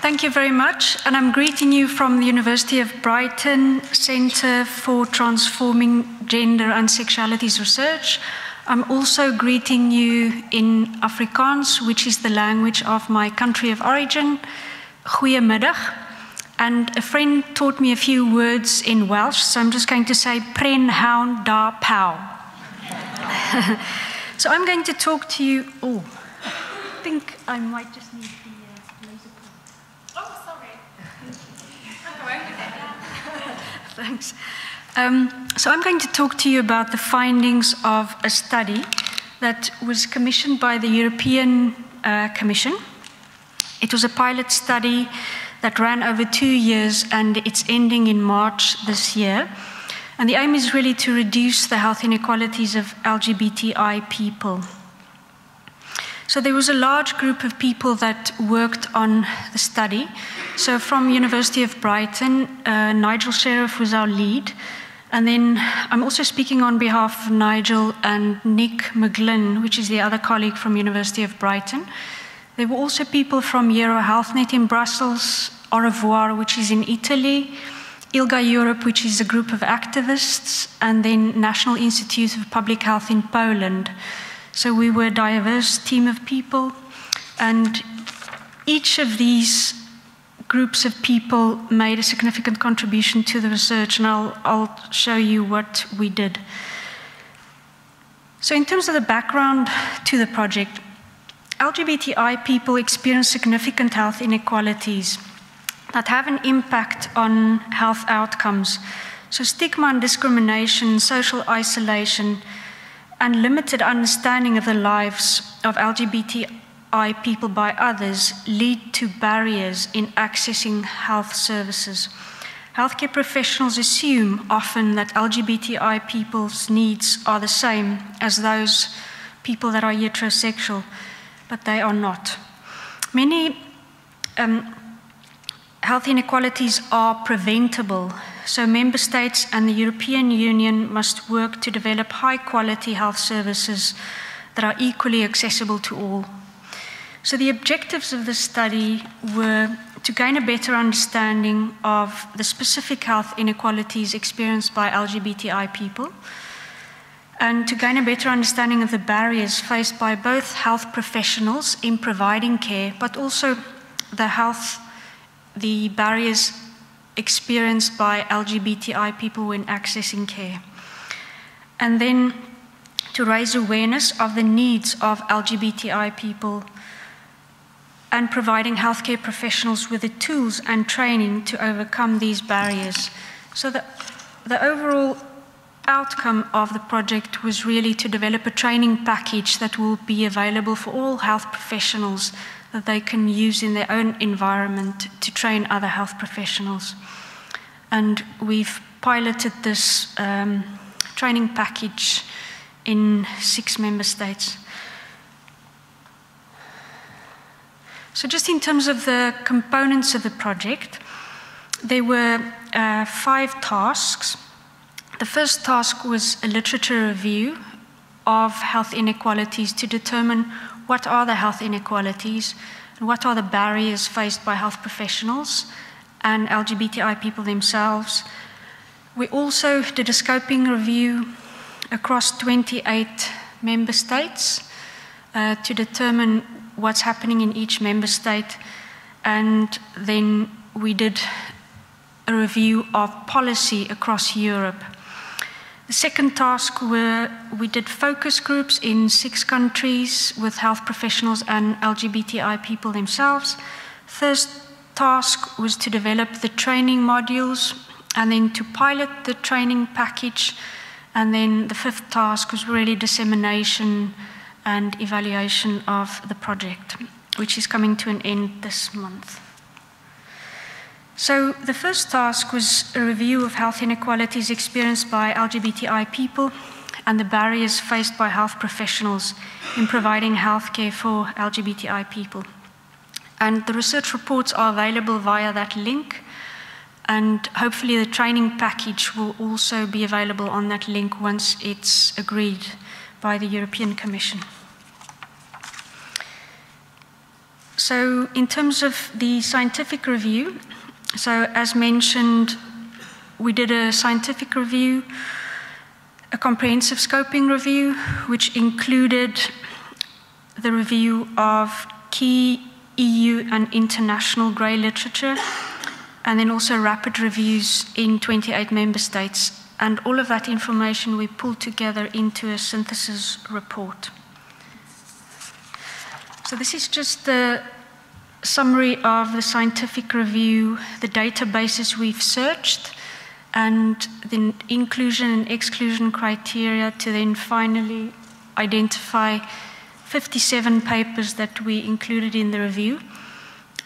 Thank you very much. And I'm greeting you from the University of Brighton Center for Transforming Gender and Sexualities Research. I'm also greeting you in Afrikaans, which is the language of my country of origin. Goeiemiddag. And a friend taught me a few words in Welsh, so I'm just going to say pren hound da pow. so I'm going to talk to you. Oh, I think I might just need. Thanks. Um, so I'm going to talk to you about the findings of a study that was commissioned by the European uh, Commission. It was a pilot study that ran over two years and it's ending in March this year. And the aim is really to reduce the health inequalities of LGBTI people. So there was a large group of people that worked on the study. So from University of Brighton, uh, Nigel Sherriff was our lead. And then I'm also speaking on behalf of Nigel and Nick McGlynn, which is the other colleague from University of Brighton. There were also people from EuroHealthNet in Brussels, Au revoir, which is in Italy, ILGA Europe, which is a group of activists, and then National Institute of Public Health in Poland. So we were a diverse team of people, and each of these groups of people made a significant contribution to the research, and I'll, I'll show you what we did. So, in terms of the background to the project, LGBTI people experience significant health inequalities that have an impact on health outcomes. So, stigma and discrimination, social isolation, and limited understanding of the lives of LGBTI people by others lead to barriers in accessing health services. Healthcare professionals assume often that LGBTI people's needs are the same as those people that are heterosexual, but they are not. Many um, health inequalities are preventable so, member states and the European Union must work to develop high quality health services that are equally accessible to all. So, the objectives of this study were to gain a better understanding of the specific health inequalities experienced by LGBTI people and to gain a better understanding of the barriers faced by both health professionals in providing care, but also the health, the barriers experienced by LGBTI people when accessing care. And then to raise awareness of the needs of LGBTI people and providing healthcare professionals with the tools and training to overcome these barriers. So the, the overall outcome of the project was really to develop a training package that will be available for all health professionals that they can use in their own environment to train other health professionals. And we've piloted this um, training package in six member states. So, just in terms of the components of the project, there were uh, five tasks. The first task was a literature review of health inequalities to determine what are the health inequalities and what are the barriers faced by health professionals and LGBTI people themselves. We also did a scoping review across 28 member states uh, to determine what's happening in each member state. And then we did a review of policy across Europe. The second task were we did focus groups in six countries with health professionals and LGBTI people themselves. First task was to develop the training modules and then to pilot the training package. And then the fifth task was really dissemination and evaluation of the project, which is coming to an end this month. So, the first task was a review of health inequalities experienced by LGBTI people and the barriers faced by health professionals in providing healthcare for LGBTI people. And the research reports are available via that link, and hopefully, the training package will also be available on that link once it's agreed by the European Commission. So, in terms of the scientific review, so as mentioned, we did a scientific review, a comprehensive scoping review, which included the review of key EU and international grey literature, and then also rapid reviews in 28 member states. And all of that information we pulled together into a synthesis report. So, this is just the summary of the scientific review, the databases we've searched, and the inclusion and exclusion criteria to then finally identify 57 papers that we included in the review.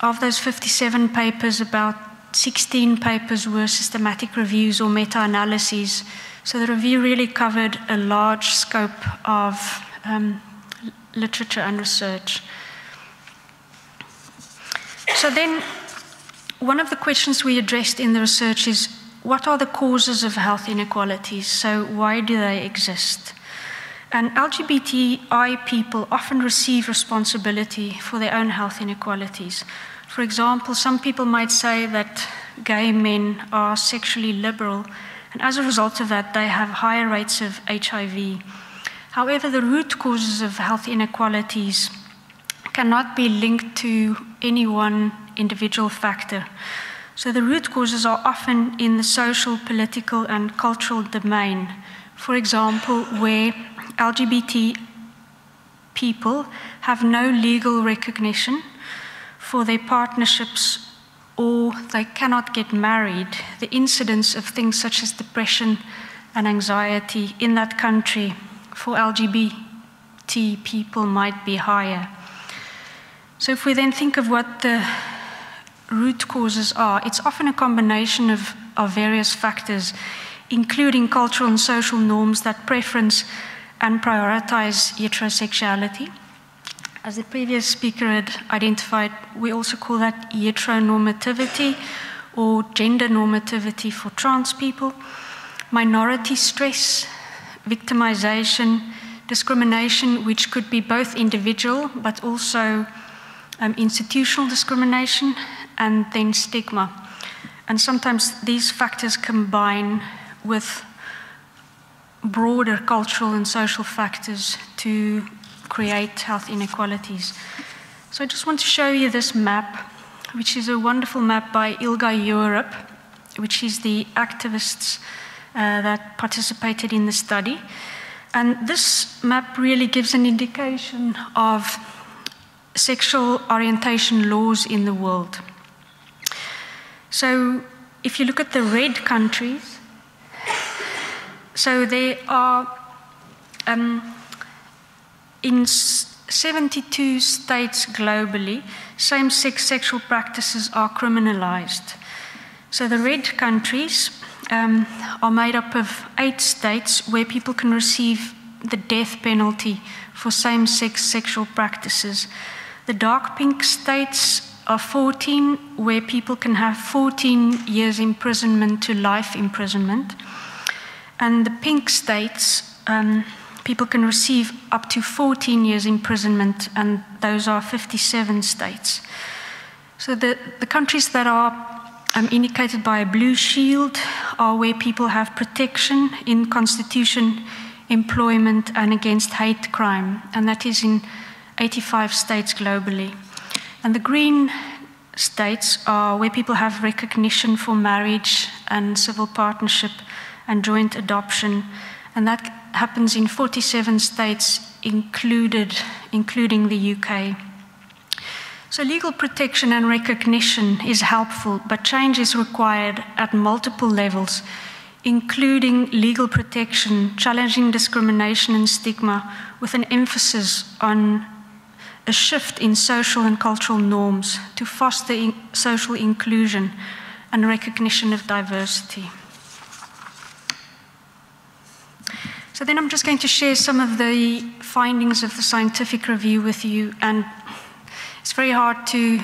Of those 57 papers, about 16 papers were systematic reviews or meta analyses. So the review really covered a large scope of um, literature and research. So then, one of the questions we addressed in the research is what are the causes of health inequalities? So, why do they exist? And LGBTI people often receive responsibility for their own health inequalities. For example, some people might say that gay men are sexually liberal, and as a result of that, they have higher rates of HIV. However, the root causes of health inequalities cannot be linked to any one individual factor. So the root causes are often in the social, political, and cultural domain. For example, where LGBT people have no legal recognition for their partnerships or they cannot get married, the incidence of things such as depression and anxiety in that country for LGBT people might be higher. So, if we then think of what the root causes are, it's often a combination of, of various factors, including cultural and social norms that preference and prioritize heterosexuality. As the previous speaker had identified, we also call that heteronormativity or gender normativity for trans people, minority stress, victimization, discrimination, which could be both individual but also um, institutional discrimination, and then stigma. And sometimes these factors combine with broader cultural and social factors to create health inequalities. So I just want to show you this map, which is a wonderful map by ILGA Europe, which is the activists uh, that participated in the study. And this map really gives an indication of sexual orientation laws in the world. So if you look at the red countries, so there are um, in 72 states globally, same sex sexual practices are criminalized. So the red countries um, are made up of eight states where people can receive the death penalty for same sex sexual practices. The dark pink states are 14 where people can have 14 years imprisonment to life imprisonment. And the pink states, um, people can receive up to 14 years imprisonment, and those are 57 states. So the, the countries that are um, indicated by a blue shield are where people have protection in constitution, employment, and against hate crime, and that is in 85 states globally. And the green states are where people have recognition for marriage and civil partnership and joint adoption, and that happens in 47 states, included, including the UK. So, legal protection and recognition is helpful, but change is required at multiple levels, including legal protection, challenging discrimination and stigma, with an emphasis on a shift in social and cultural norms to foster in social inclusion and recognition of diversity. So then I'm just going to share some of the findings of the scientific review with you, and it's very hard to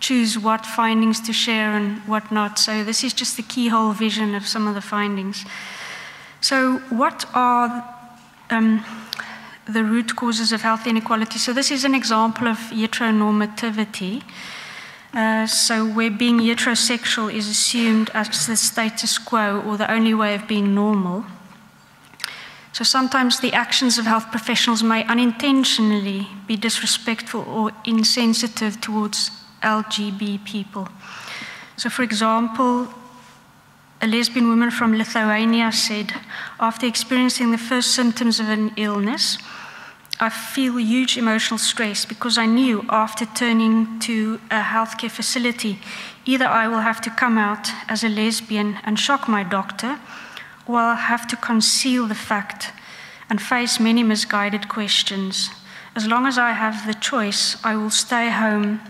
choose what findings to share and what not. So this is just the keyhole vision of some of the findings. So what are um, the root causes of health inequality. So, this is an example of heteronormativity. Uh, so, where being heterosexual is assumed as the status quo or the only way of being normal. So, sometimes the actions of health professionals may unintentionally be disrespectful or insensitive towards LGB people. So, for example, a lesbian woman from Lithuania said, after experiencing the first symptoms of an illness, I feel huge emotional stress because I knew after turning to a healthcare facility, either I will have to come out as a lesbian and shock my doctor, or I'll have to conceal the fact and face many misguided questions. As long as I have the choice, I will stay home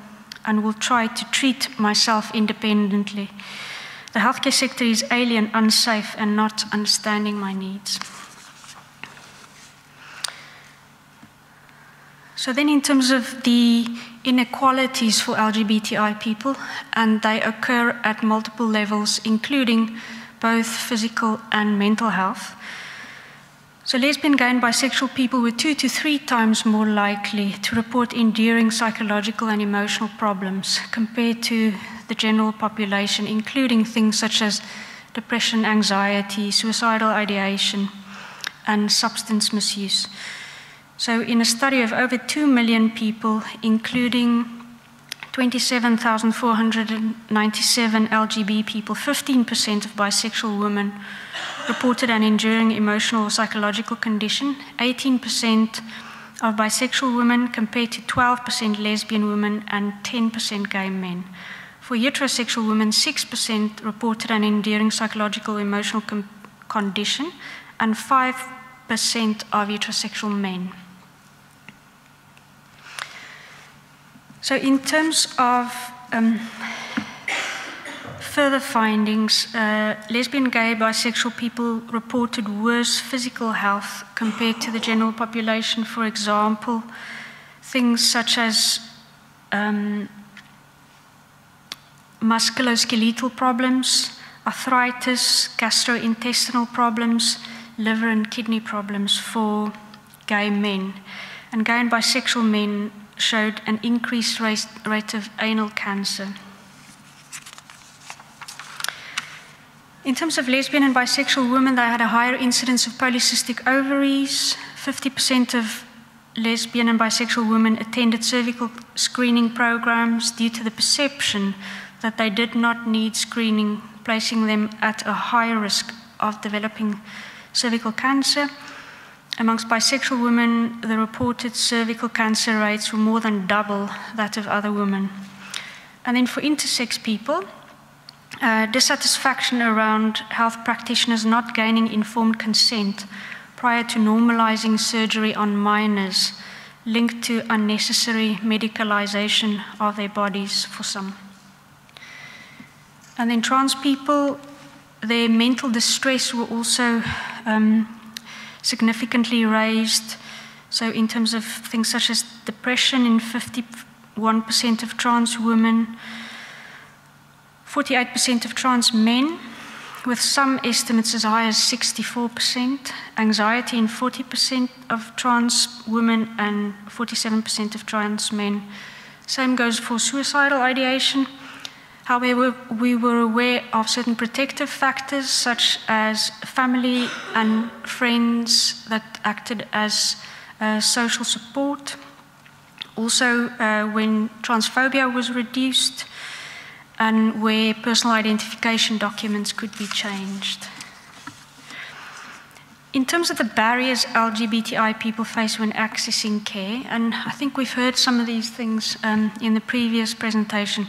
and will try to treat myself independently. The healthcare sector is alien, unsafe, and not understanding my needs. So, then in terms of the inequalities for LGBTI people, and they occur at multiple levels, including both physical and mental health. So, lesbian, gay, and bisexual people were two to three times more likely to report enduring psychological and emotional problems compared to the general population, including things such as depression, anxiety, suicidal ideation, and substance misuse. So, in a study of over 2 million people, including 27,497 LGB people, 15% of bisexual women reported an enduring emotional or psychological condition, 18% of bisexual women compared to 12% lesbian women and 10% gay men. For heterosexual women, 6% reported an enduring psychological emotional condition, and 5% of heterosexual men. So, in terms of um, further findings, uh, lesbian, gay, bisexual people reported worse physical health compared to the general population. For example, things such as um, musculoskeletal problems, arthritis, gastrointestinal problems, liver and kidney problems for gay men. And gay and bisexual men showed an increased rate, rate of anal cancer. In terms of lesbian and bisexual women, they had a higher incidence of polycystic ovaries. 50% of lesbian and bisexual women attended cervical screening programs due to the perception that they did not need screening, placing them at a higher risk of developing cervical cancer. Amongst bisexual women, the reported cervical cancer rates were more than double that of other women. And then for intersex people, uh, dissatisfaction around health practitioners not gaining informed consent prior to normalizing surgery on minors linked to unnecessary medicalization of their bodies for some. And then trans people, their mental distress were also um, significantly raised. So, in terms of things such as depression in 51% of trans women, 48% of trans men, with some estimates as high as 64%, anxiety in 40% of trans women and 47% of trans men. Same goes for suicidal ideation. However, we were aware of certain protective factors, such as family and friends that acted as uh, social support. Also, uh, when transphobia was reduced, and where personal identification documents could be changed. In terms of the barriers LGBTI people face when accessing care, and I think we've heard some of these things um, in the previous presentation.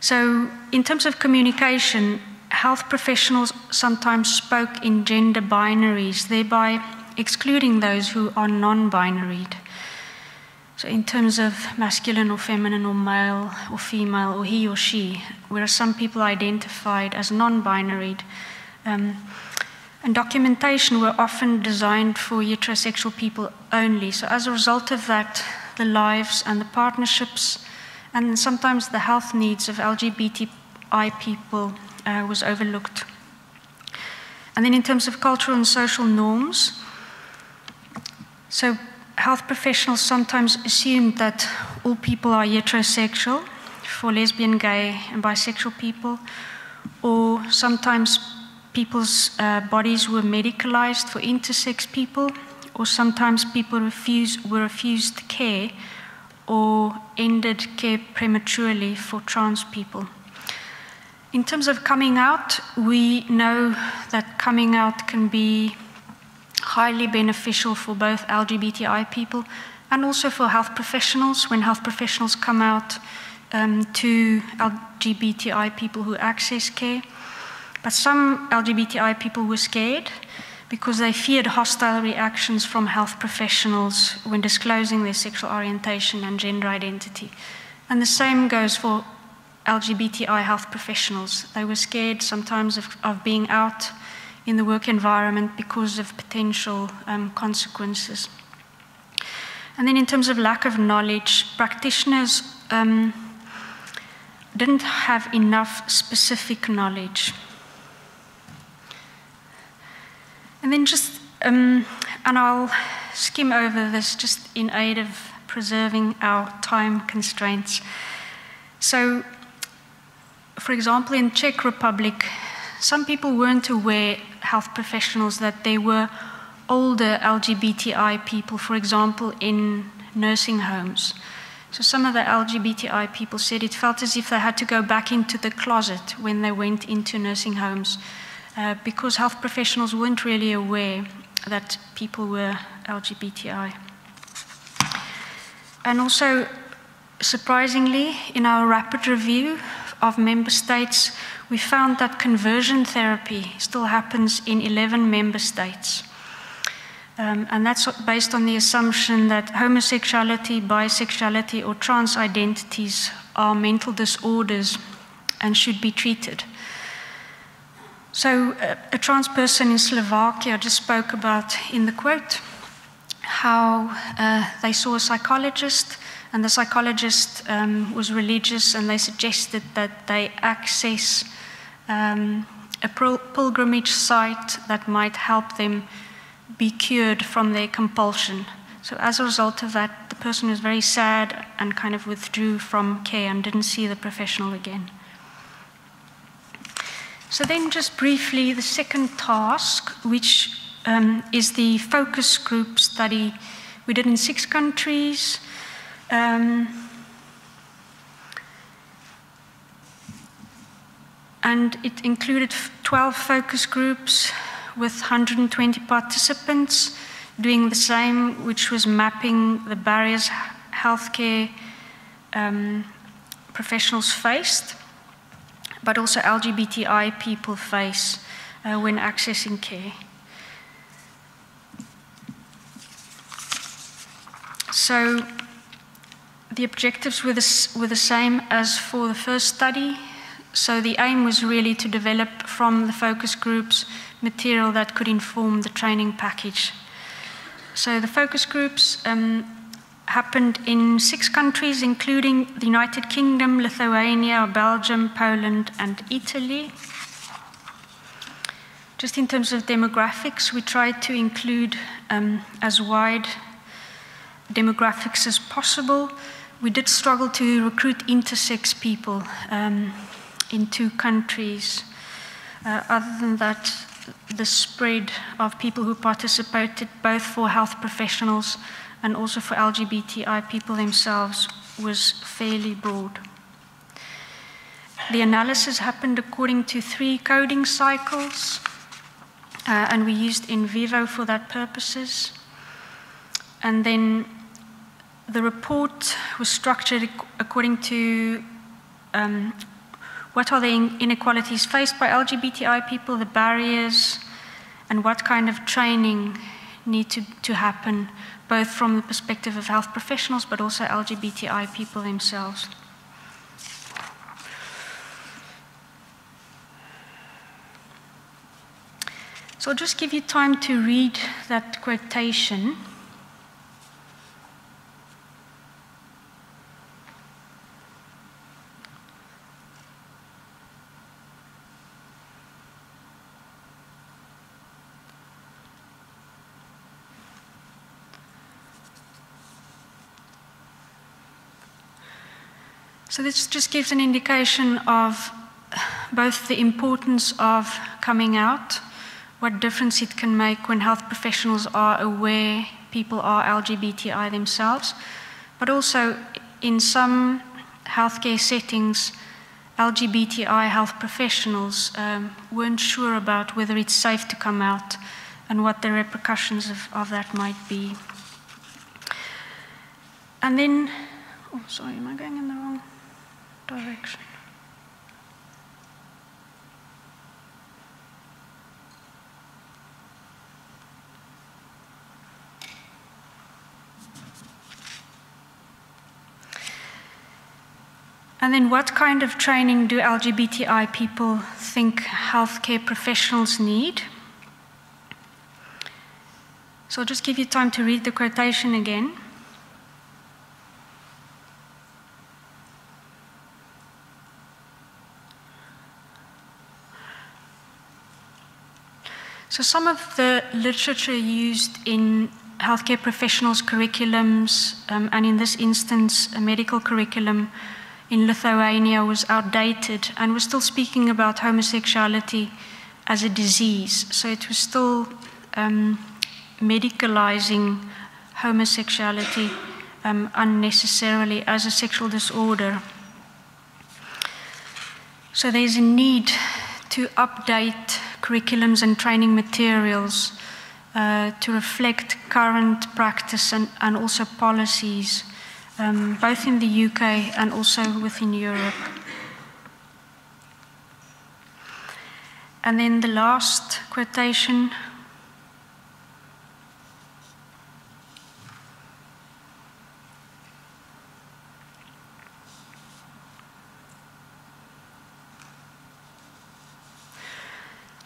So, in terms of communication, health professionals sometimes spoke in gender binaries, thereby excluding those who are non binaried. So, in terms of masculine or feminine or male or female or he or she, whereas some people identified as non binaried. Um, and documentation were often designed for heterosexual people only. So, as a result of that, the lives and the partnerships and sometimes the health needs of LGBTI people uh, was overlooked. And then, in terms of cultural and social norms, So, health professionals sometimes assumed that all people are heterosexual for lesbian, gay, and bisexual people, or sometimes people's uh, bodies were medicalized for intersex people, or sometimes people refuse, were refused care or ended care prematurely for trans people. In terms of coming out, we know that coming out can be highly beneficial for both LGBTI people and also for health professionals when health professionals come out um, to LGBTI people who access care. But some LGBTI people were scared because they feared hostile reactions from health professionals when disclosing their sexual orientation and gender identity. And the same goes for LGBTI health professionals. They were scared sometimes of, of being out in the work environment because of potential um, consequences. And then, in terms of lack of knowledge, practitioners um, didn't have enough specific knowledge. And then just, um, and I'll skim over this just in aid of preserving our time constraints. So, for example, in Czech Republic, some people weren't aware, health professionals, that there were older LGBTI people, for example, in nursing homes. So some of the LGBTI people said it felt as if they had to go back into the closet when they went into nursing homes uh, because health professionals weren't really aware that people were LGBTI. And also, surprisingly, in our rapid review of member states, we found that conversion therapy still happens in 11 member states. Um, and that's based on the assumption that homosexuality, bisexuality, or trans identities are mental disorders and should be treated. So, uh, a trans person in Slovakia just spoke about in the quote how uh, they saw a psychologist, and the psychologist um, was religious, and they suggested that they access um, a pilgrimage site that might help them be cured from their compulsion. So, as a result of that, the person was very sad and kind of withdrew from care and didn't see the professional again. So, then just briefly, the second task, which um, is the focus group study we did in six countries. Um, and it included 12 focus groups with 120 participants doing the same, which was mapping the barriers healthcare um, professionals faced but also LGBTI people face uh, when accessing care. So the objectives were the, were the same as for the first study. So the aim was really to develop from the focus groups material that could inform the training package. So the focus groups um, happened in six countries, including the United Kingdom, Lithuania, Belgium, Poland, and Italy. Just in terms of demographics, we tried to include um, as wide demographics as possible. We did struggle to recruit intersex people um, in two countries. Uh, other than that, the spread of people who participated, both for health professionals and also for LGBTI people themselves was fairly broad. The analysis happened according to three coding cycles, uh, and we used NVivo for that purposes. And then the report was structured according to um, what are the inequalities faced by LGBTI people, the barriers, and what kind of training need to, to happen both from the perspective of health professionals but also LGBTI people themselves. So I'll just give you time to read that quotation. So this just gives an indication of both the importance of coming out, what difference it can make when health professionals are aware people are LGBTI themselves, but also in some healthcare settings, LGBTI health professionals um, weren't sure about whether it's safe to come out and what the repercussions of, of that might be. And then, oh, sorry, am I going in the wrong direction? And then, what kind of training do LGBTI people think healthcare professionals need? So, I'll just give you time to read the quotation again. So, some of the literature used in healthcare professionals' curriculums, um, and in this instance, a medical curriculum, in Lithuania was outdated and was still speaking about homosexuality as a disease. So it was still um, medicalizing homosexuality um, unnecessarily as a sexual disorder. So there's a need to update curriculums and training materials uh, to reflect current practice and, and also policies um, both in the UK and also within Europe. And then the last quotation.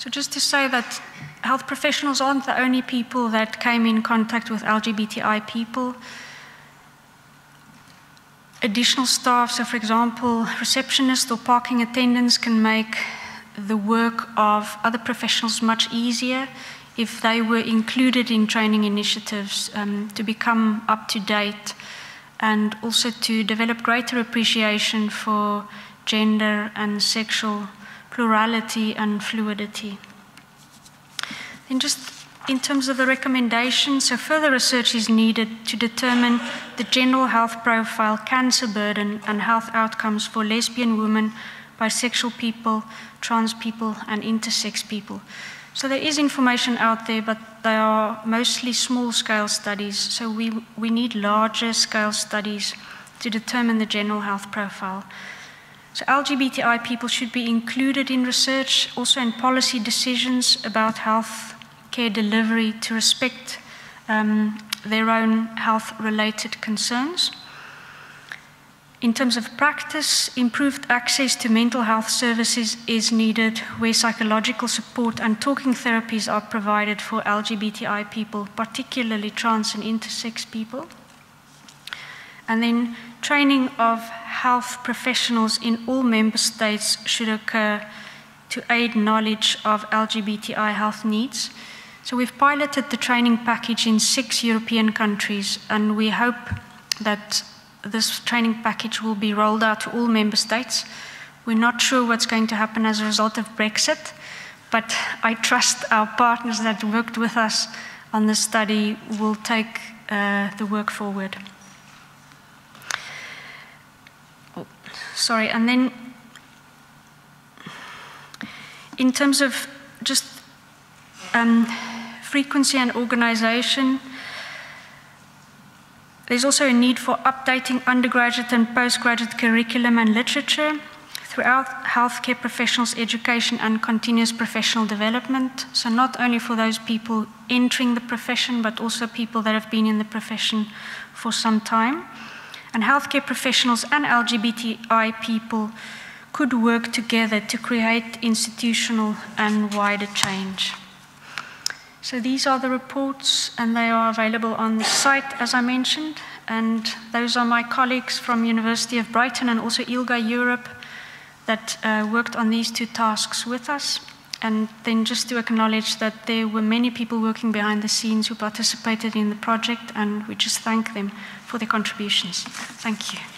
So, just to say that health professionals aren't the only people that came in contact with LGBTI people. Additional staff, so for example, receptionists or parking attendants can make the work of other professionals much easier if they were included in training initiatives um, to become up to date and also to develop greater appreciation for gender and sexual plurality and fluidity. Then just in terms of the recommendations, so further research is needed to determine the general health profile, cancer burden, and health outcomes for lesbian women, bisexual people, trans people, and intersex people. So there is information out there, but they are mostly small scale studies. So we, we need larger scale studies to determine the general health profile. So LGBTI people should be included in research, also in policy decisions about health care delivery to respect um, their own health related concerns. In terms of practice, improved access to mental health services is needed where psychological support and talking therapies are provided for LGBTI people, particularly trans and intersex people. And then training of health professionals in all member states should occur to aid knowledge of LGBTI health needs so we've piloted the training package in six European countries, and we hope that this training package will be rolled out to all member states. We're not sure what's going to happen as a result of Brexit, but I trust our partners that worked with us on this study will take uh, the work forward. Oh, sorry, and then in terms of just um, frequency and organization. There's also a need for updating undergraduate and postgraduate curriculum and literature throughout healthcare professionals' education and continuous professional development. So, not only for those people entering the profession, but also people that have been in the profession for some time. And healthcare professionals and LGBTI people could work together to create institutional and wider change. So these are the reports, and they are available on the site, as I mentioned. And those are my colleagues from University of Brighton and also ILGA Europe that uh, worked on these two tasks with us. And then just to acknowledge that there were many people working behind the scenes who participated in the project, and we just thank them for their contributions. Thank you.